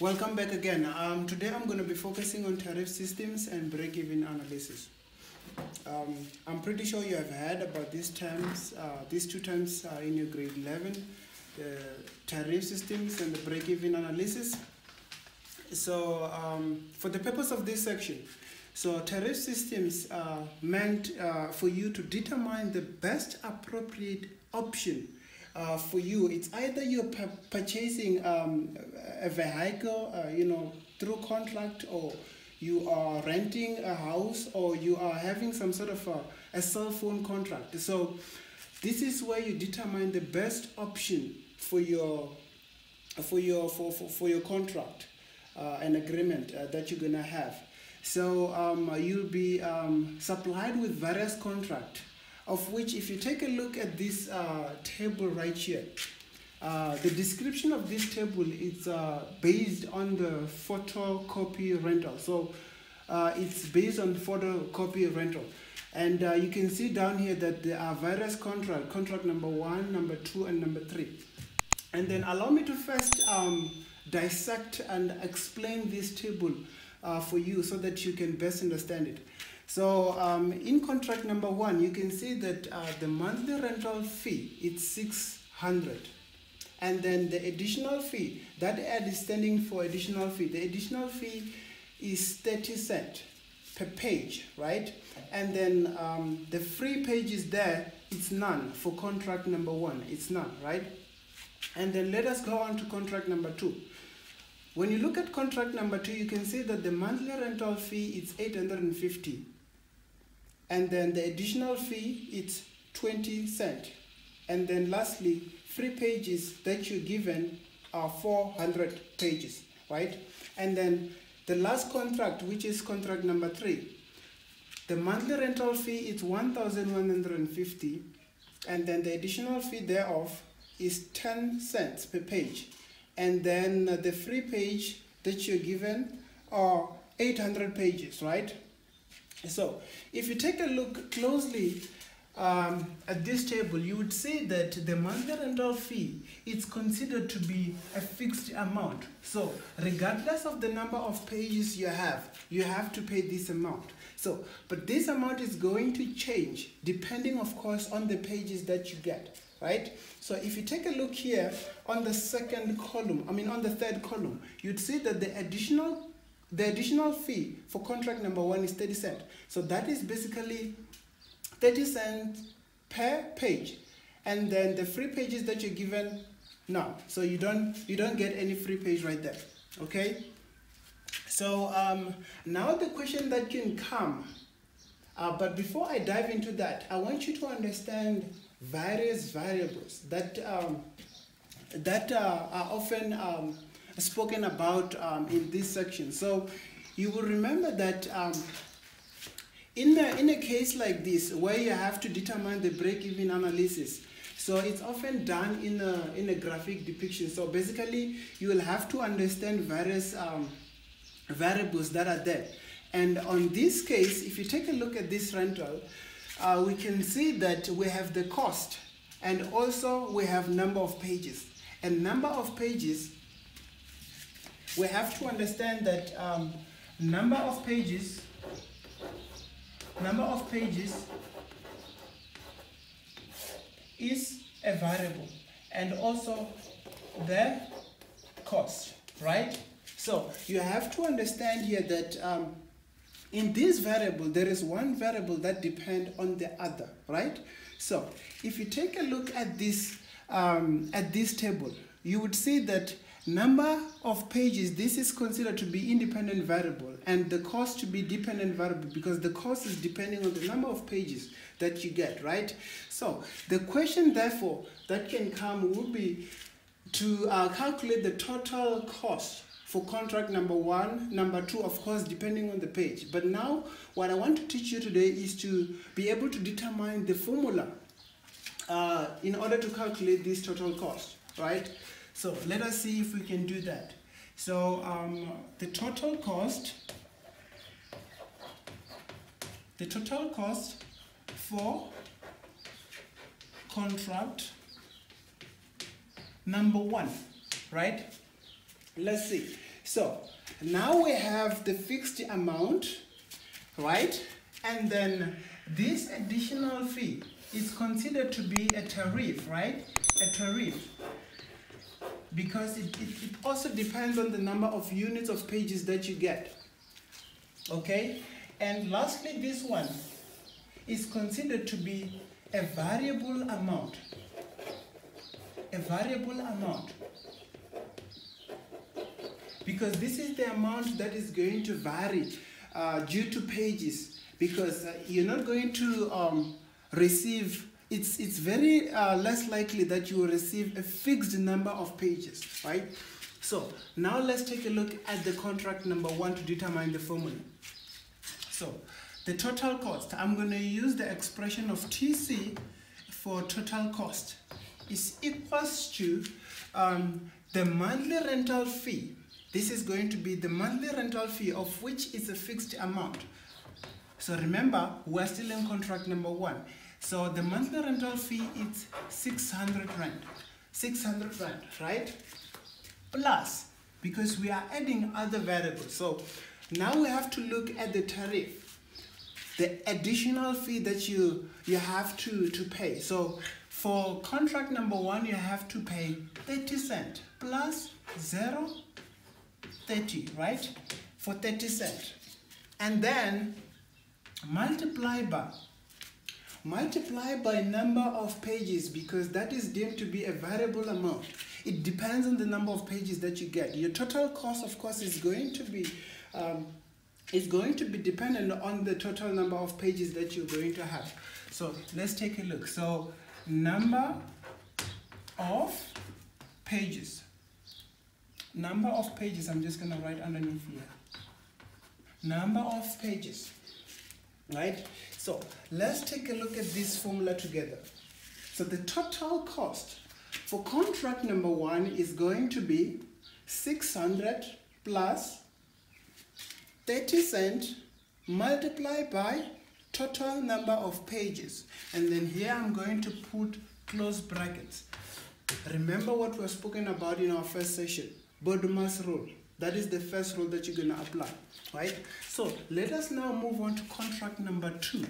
Welcome back again. Um, today I'm going to be focusing on tariff systems and break-even analysis. Um, I'm pretty sure you have heard about these terms, uh, these two terms uh, in your grade 11, the tariff systems and the break-even analysis. So um, for the purpose of this section, so tariff systems are meant uh, for you to determine the best appropriate option uh, for you. It's either you're purchasing um, a vehicle, uh, you know, through contract, or you are renting a house, or you are having some sort of a, a cell phone contract. So this is where you determine the best option for your for your for, for, for your contract uh, and agreement uh, that you're gonna have. So um, you'll be um, supplied with various contract of which if you take a look at this uh, table right here, uh, the description of this table is uh, based on the photocopy rental. So uh, it's based on photocopy rental. And uh, you can see down here that there are various contract, contract number one, number two, and number three. And then allow me to first um, dissect and explain this table uh, for you so that you can best understand it. So um, in contract number one, you can see that uh, the monthly rental fee is 600 and then the additional fee, that ad is standing for additional fee. The additional fee is 30 cent per page, right? And then um, the free page is there, it's none for contract number one, it's none, right? And then let us go on to contract number two. When you look at contract number two, you can see that the monthly rental fee is 850 and then the additional fee is 20 cent. And then lastly free pages that you're given are 400 pages right? And then the last contract which is contract number three the monthly rental fee is 1150 and then the additional fee thereof is 10 cents per page. And then the free page that you're given are 800 pages right so if you take a look closely um, at this table, you would see that the monthly rental fee is considered to be a fixed amount. So regardless of the number of pages you have, you have to pay this amount. So, but this amount is going to change depending of course on the pages that you get, right? So if you take a look here on the second column, I mean on the third column, you'd see that the additional the additional fee for contract number one is 30 cents. So that is basically 30 cents per page. And then the free pages that you're given, no. So you don't, you don't get any free page right there. Okay? So um, now the question that can come, uh, but before I dive into that, I want you to understand various variables that, um, that uh, are often um, spoken about um, in this section. So you will remember that um, in, a, in a case like this, where you have to determine the break-even analysis, so it's often done in a, in a graphic depiction. So basically, you will have to understand various um, variables that are there. And on this case, if you take a look at this rental, uh, we can see that we have the cost and also we have number of pages. And number of pages we have to understand that um, number of pages number of pages is a variable and also the cost right? So you have to understand here that um, in this variable there is one variable that depend on the other right? So if you take a look at this um, at this table you would see that Number of pages, this is considered to be independent variable and the cost to be dependent variable because the cost is depending on the number of pages that you get, right? So the question therefore that can come would be to uh, calculate the total cost for contract number one, number two, of course, depending on the page. But now what I want to teach you today is to be able to determine the formula uh, in order to calculate this total cost, right? So let us see if we can do that. So um, the total cost, the total cost for contract number one, right? Let's see. So now we have the fixed amount, right? And then this additional fee is considered to be a tariff, right? A tariff. Because it, it, it also depends on the number of units of pages that you get. Okay? And lastly, this one is considered to be a variable amount. A variable amount. Because this is the amount that is going to vary uh, due to pages. Because uh, you're not going to um, receive, it's, it's very uh, less likely that you will receive a fixed number of pages, right? So now let's take a look at the contract number one to determine the formula. So the total cost, I'm going to use the expression of TC for total cost is equals to um, the monthly rental fee. This is going to be the monthly rental fee of which is a fixed amount. So remember, we're still in contract number one. So the monthly rental fee is 600 rand. 600 rand, right? Plus, because we are adding other variables. So now we have to look at the tariff, the additional fee that you, you have to, to pay. So for contract number one, you have to pay 30 cent plus 0, 30, right? For 30 cent. And then multiply by multiply by number of pages because that is deemed to be a variable amount. It depends on the number of pages that you get. Your total cost, of course, is going to be um, is going to be dependent on the total number of pages that you're going to have. So let's take a look. So number of pages. Number of pages, I'm just going to write underneath here. Number of pages, right? So let's take a look at this formula together. So the total cost for contract number one is going to be 600 plus 30 cent multiplied by total number of pages. And then here I'm going to put close brackets. Remember what we have spoken about in our first session, BODMAS rule. That is the first rule that you're going to apply, right? So let us now move on to contract number two,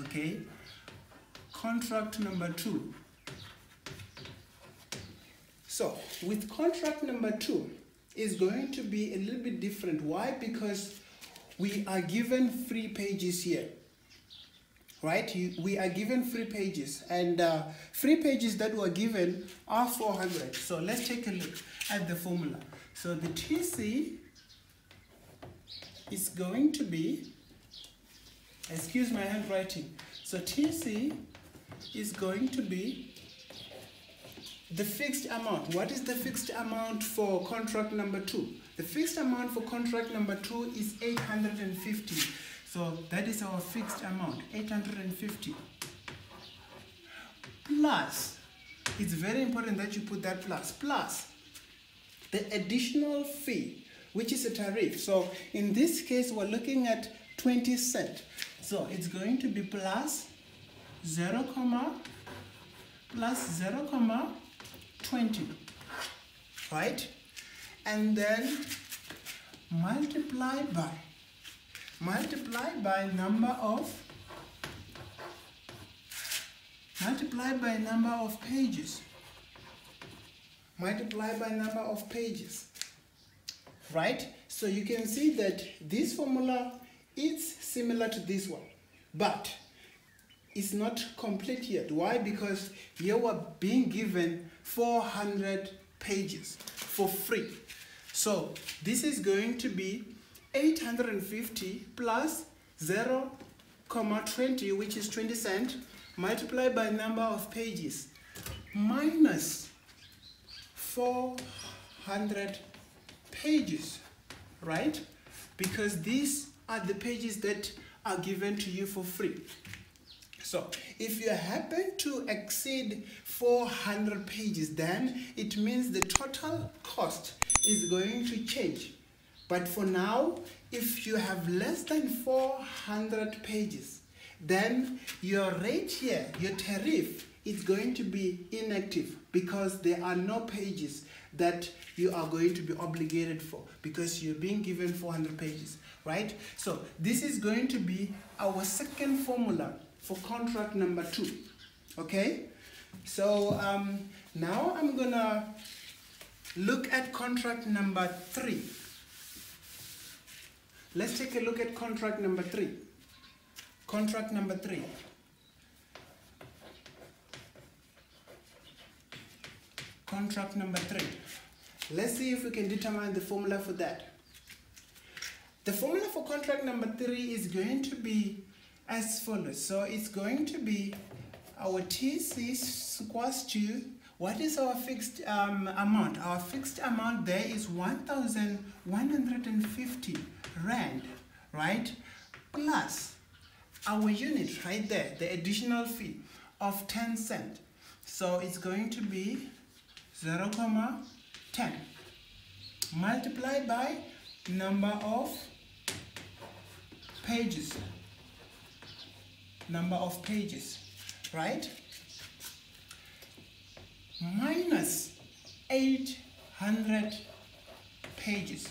okay? Contract number two. So with contract number two, is going to be a little bit different. Why? Because we are given three pages here. Right? You, we are given three pages and uh, three pages that were given are 400. So let's take a look at the formula. So the TC is going to be, excuse my handwriting. So TC is going to be the fixed amount. What is the fixed amount for contract number two? The fixed amount for contract number two is 850. So that is our fixed amount, 850. Plus, it's very important that you put that plus, plus the additional fee, which is a tariff. So in this case, we're looking at 20 cent. So it's going to be plus 0, comma, plus 0, comma, 20 right and then multiply by multiply by number of multiply by number of pages multiply by number of pages. Right? So you can see that this formula is similar to this one but it's not complete yet. Why? Because you were being given 400 pages for free. So this is going to be 850 plus 0, comma 20, which is 20 cent, multiplied by number of pages, minus 400 pages, right? Because these are the pages that are given to you for free. So if you happen to exceed 400 pages, then it means the total cost is going to change. But for now, if you have less than 400 pages, then your rate here, your tariff, it's going to be inactive because there are no pages that you are going to be obligated for because you're being given 400 pages, right? So this is going to be our second formula for contract number two, okay? So um, now I'm gonna look at contract number three. Let's take a look at contract number three. Contract number three. Contract number three. Let's see if we can determine the formula for that. The formula for contract number three is going to be as follows. So it's going to be our TC equals to what is our fixed um, amount? Our fixed amount there is 1,150 Rand, right? Plus our unit right there, the additional fee of 10 cent. So it's going to be 0, comma 10 multiplied by number of pages. Number of pages right? Minus 800 pages.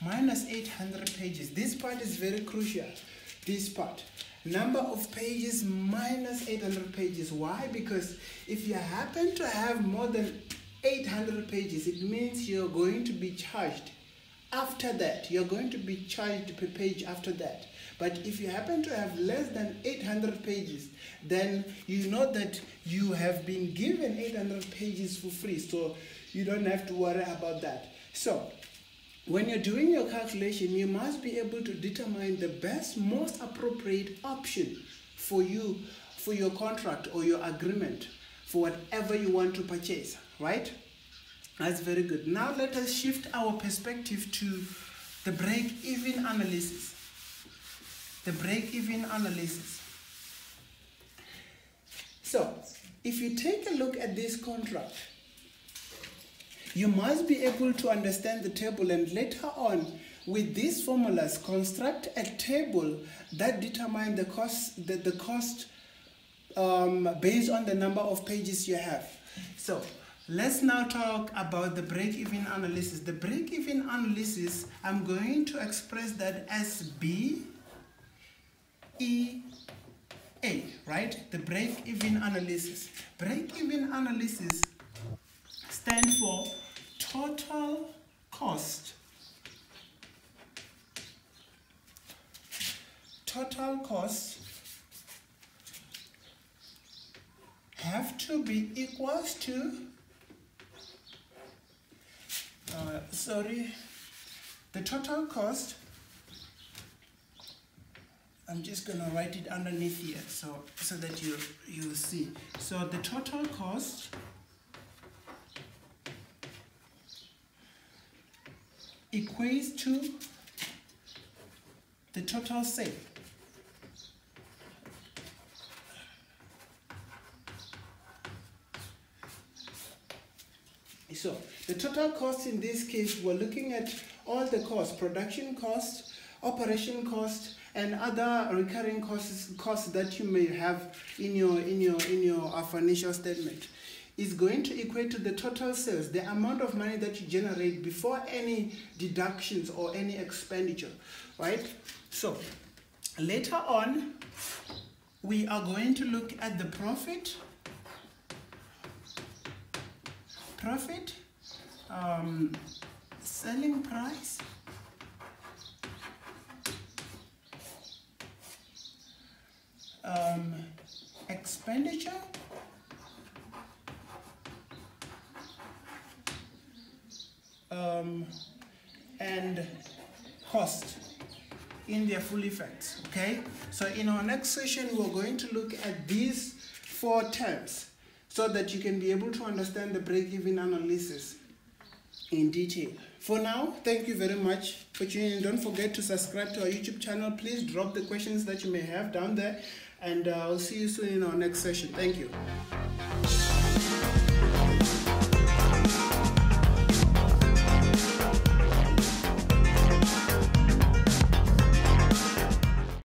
Minus 800 pages. This part is very crucial. This part number of pages minus 800 pages. Why? Because if you happen to have more than 800 pages it means you're going to be charged after that. You're going to be charged per page after that. But if you happen to have less than 800 pages then you know that you have been given 800 pages for free. So you don't have to worry about that. So when you're doing your calculation, you must be able to determine the best, most appropriate option for you, for your contract or your agreement, for whatever you want to purchase, right? That's very good. Now let us shift our perspective to the break-even analysis. The break-even analysis. So, if you take a look at this contract, you must be able to understand the table and later on with these formulas construct a table that determine the cost the, the cost um, based on the number of pages you have. So let's now talk about the break-even analysis. The break-even analysis, I'm going to express that as B E A, right? The break-even analysis. Break-even analysis stand for total cost. Total cost have to be equals to uh, sorry the total cost I'm just gonna write it underneath here so so that you you see. So the total cost equates to the total sale. So the total cost in this case, we're looking at all the costs, production cost, operation cost, and other recurring costs, costs that you may have in your in your in your financial statement is going to equate to the total sales, the amount of money that you generate before any deductions or any expenditure, right? So later on, we are going to look at the profit, profit, um, selling price, um, expenditure, um, and cost in their full effects okay? So in our next session we're going to look at these four terms so that you can be able to understand the break-even analysis in detail. For now thank you very much for tuning in. Don't forget to subscribe to our youtube channel. Please drop the questions that you may have down there and uh, i'll see you soon in our next session. Thank you